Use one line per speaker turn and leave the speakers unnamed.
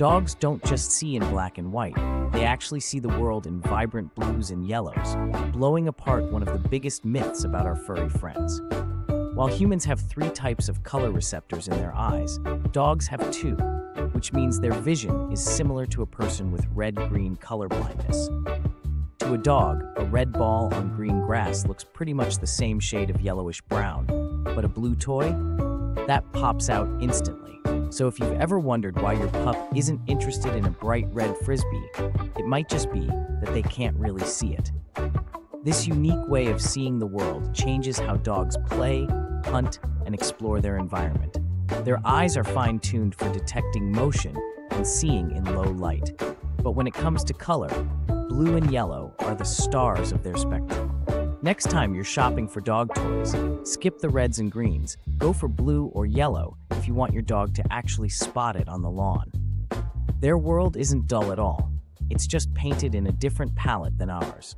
Dogs don't just see in black and white, they actually see the world in vibrant blues and yellows, blowing apart one of the biggest myths about our furry friends. While humans have three types of color receptors in their eyes, dogs have two, which means their vision is similar to a person with red-green color blindness. To a dog, a red ball on green grass looks pretty much the same shade of yellowish brown, but a blue toy? That pops out instantly. So if you've ever wondered why your pup isn't interested in a bright red frisbee, it might just be that they can't really see it. This unique way of seeing the world changes how dogs play, hunt, and explore their environment. Their eyes are fine-tuned for detecting motion and seeing in low light. But when it comes to color, blue and yellow are the stars of their spectrum. Next time you're shopping for dog toys, skip the reds and greens, go for blue or yellow if you want your dog to actually spot it on the lawn. Their world isn't dull at all, it's just painted in a different palette than ours.